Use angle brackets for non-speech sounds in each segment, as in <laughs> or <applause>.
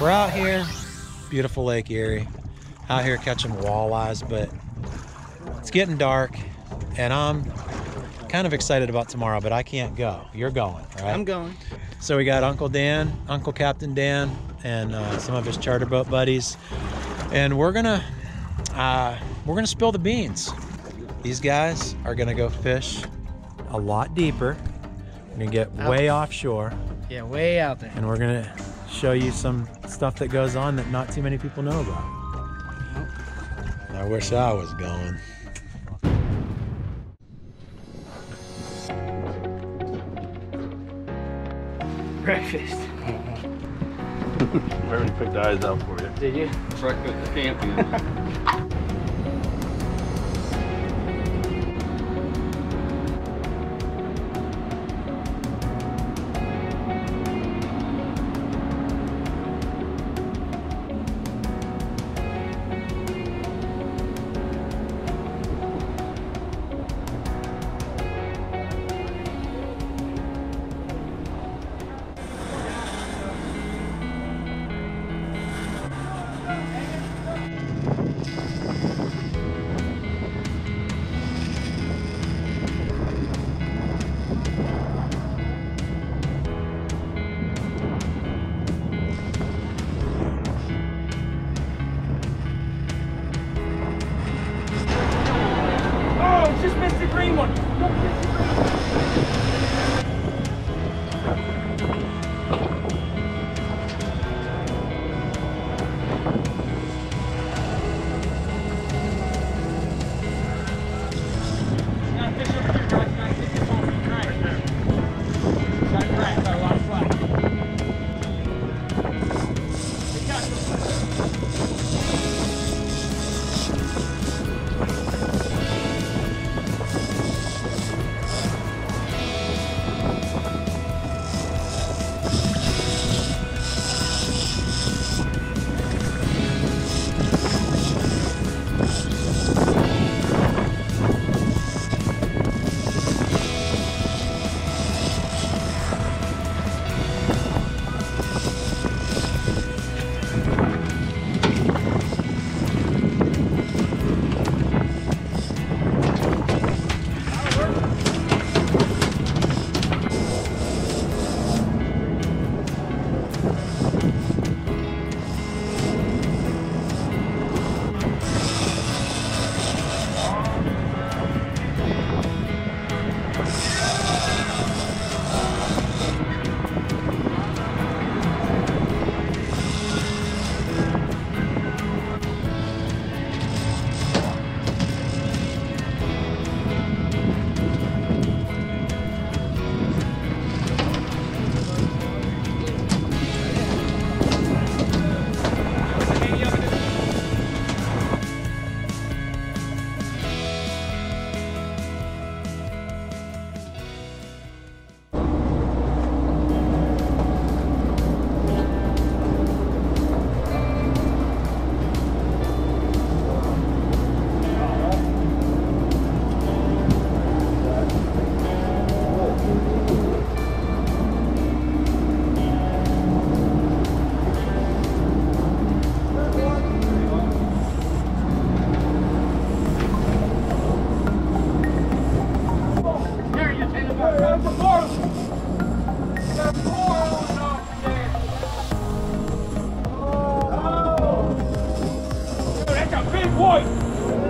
We're out here, beautiful Lake Erie, out here catching walleyes, but it's getting dark and I'm kind of excited about tomorrow, but I can't go. You're going, right? I'm going. So we got Uncle Dan, Uncle Captain Dan, and uh, some of his charter boat buddies, and we're gonna uh, we're gonna spill the beans. These guys are gonna go fish a lot deeper. We're gonna get way offshore, Yeah, way out there. and we're gonna show you some stuff that goes on that not too many people know about. I wish I was going. Breakfast. <laughs> I already picked eyes out for you. Did you? Breakfast champion. <laughs>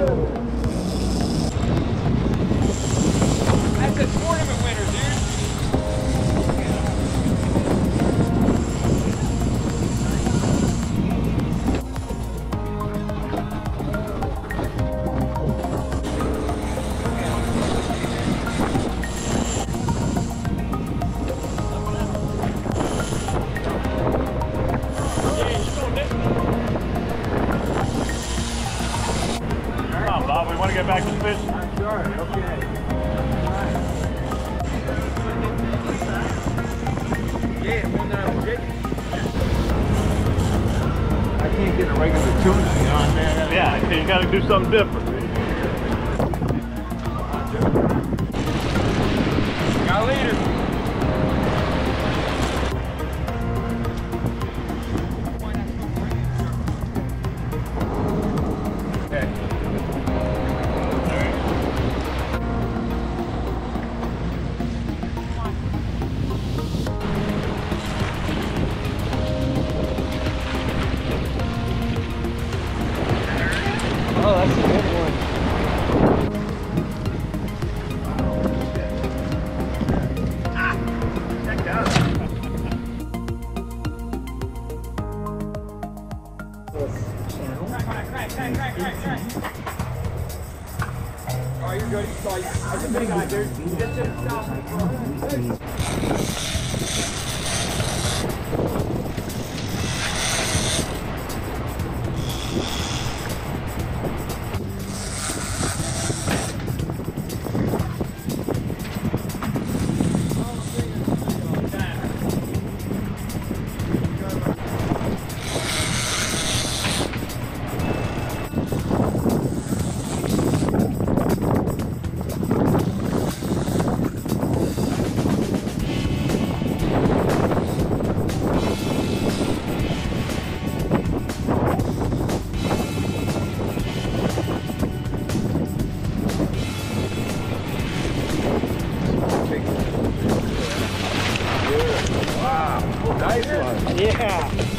That's do something different. Are you ready? Sorry. I just big guy, dude. Just stop. Don't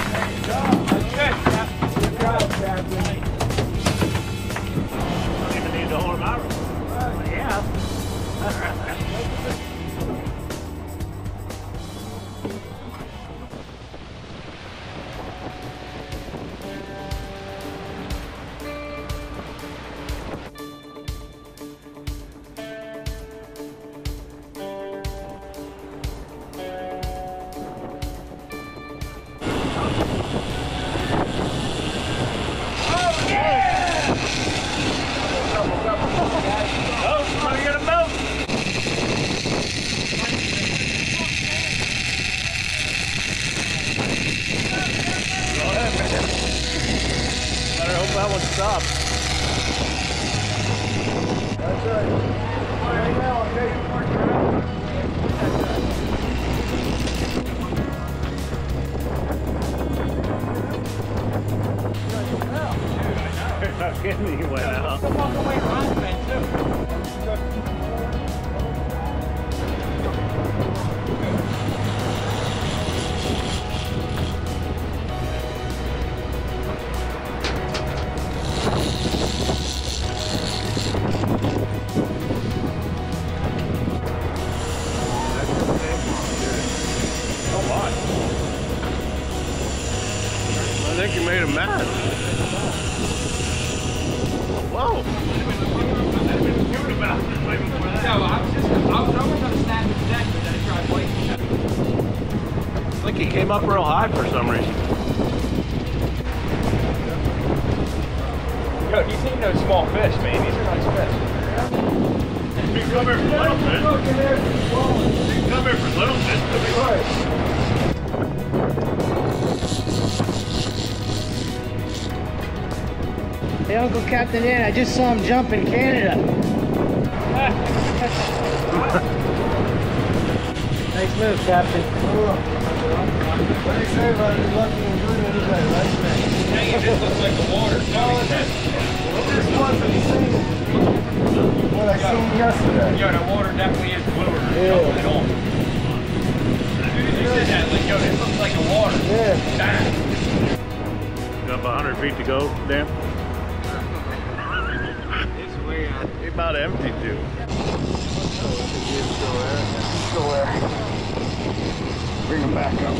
You're I he came up real high for some reason. Yo, these ain't no small fish, man. These are nice fish. You come here for little fish. You come here for little fish. Hey, Uncle Captain Dan, I just saw him jump in Canada. <laughs> nice move, Captain. What do you say about it? Lucky and good anyway, right? Dang it, this looks like the water. This wasn't the same what I seen yesterday. Yo, the water definitely is bluer. Yeah. Jumping it on. As soon as you said that, like, yo, this looks like the water. Yeah. Damn. Got about 100 feet to go, Dan. It's way out. He about empty too. Oh, eh? Still there. Bring him back up.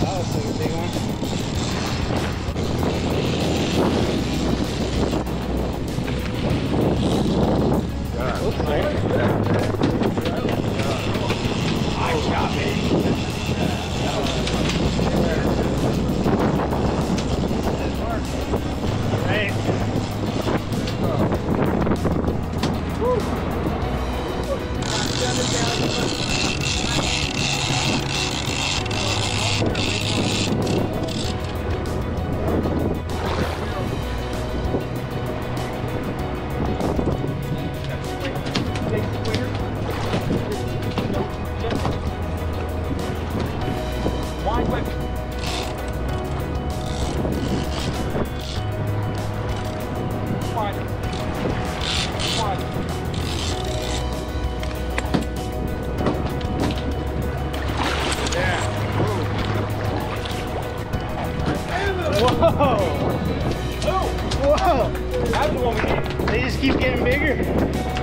Oh, so a big one. Keep getting bigger.